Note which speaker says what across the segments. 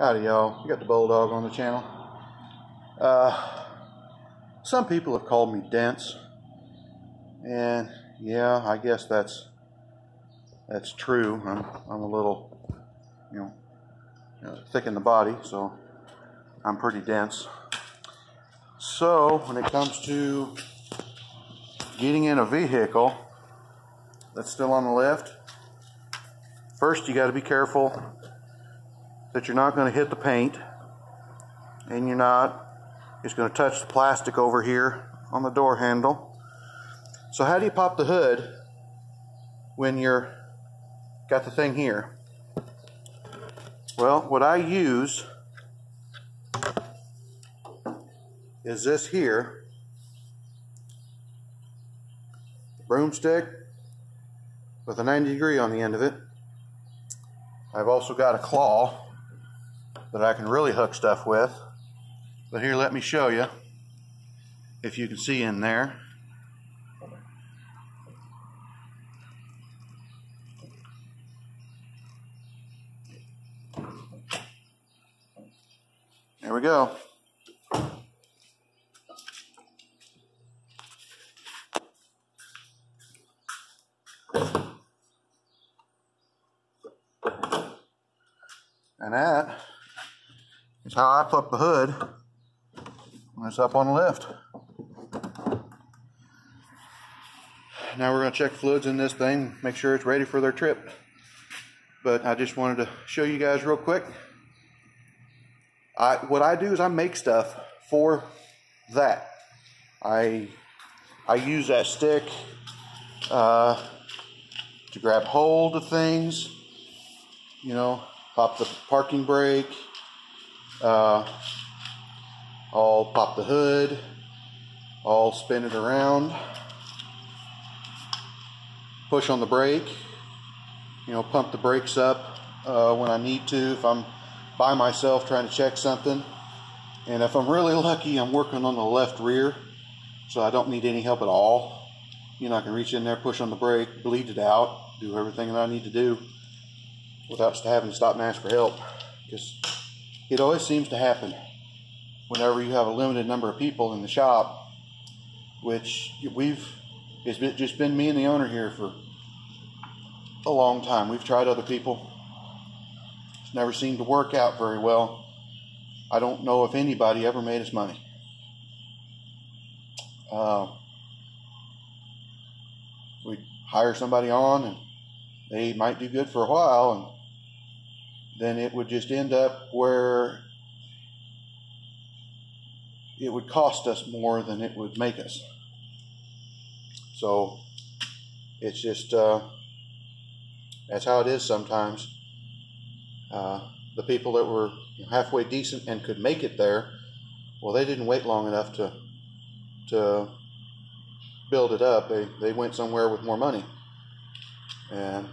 Speaker 1: Howdy, y'all. You got the Bulldog on the channel. Uh, some people have called me dense, and yeah, I guess that's that's true. I'm I'm a little, you know, you know, thick in the body, so I'm pretty dense. So when it comes to getting in a vehicle that's still on the lift, first you got to be careful that you're not going to hit the paint and you're not just going to touch the plastic over here on the door handle. So how do you pop the hood when you're got the thing here? Well, what I use is this here broomstick with a 90 degree on the end of it. I've also got a claw that I can really hook stuff with. But here, let me show you if you can see in there. There we go. And that is how I put the hood when it's up on the lift. Now we're going to check fluids in this thing, make sure it's ready for their trip. But I just wanted to show you guys real quick. I, what I do is I make stuff for that. I I use that stick uh, to grab hold of things, you know, pop the parking brake, uh, I'll pop the hood, I'll spin it around, push on the brake, you know, pump the brakes up uh, when I need to if I'm by myself trying to check something. And if I'm really lucky, I'm working on the left rear, so I don't need any help at all. You know, I can reach in there, push on the brake, bleed it out, do everything that I need to do without having to stop and ask for help. Because it always seems to happen whenever you have a limited number of people in the shop, which we've, it's just been me and the owner here for a long time. We've tried other people. It's never seemed to work out very well. I don't know if anybody ever made us money. Uh, we hire somebody on and they might do good for a while and then it would just end up where it would cost us more than it would make us. So it's just uh, that's how it is sometimes. Uh, the people that were halfway decent and could make it there, well, they didn't wait long enough to to build it up. They they went somewhere with more money, and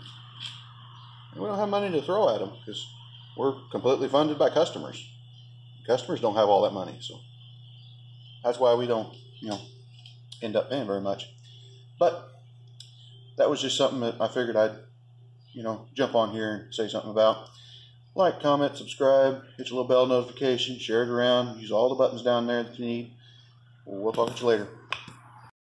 Speaker 1: we don't have money to throw at them because we're completely funded by customers. Customers don't have all that money, so that's why we don't, you know, end up paying very much. But that was just something that I figured I'd, you know, jump on here and say something about. Like, comment, subscribe, hit your little bell notification, share it around, use all the buttons down there that you need. We'll talk to you later.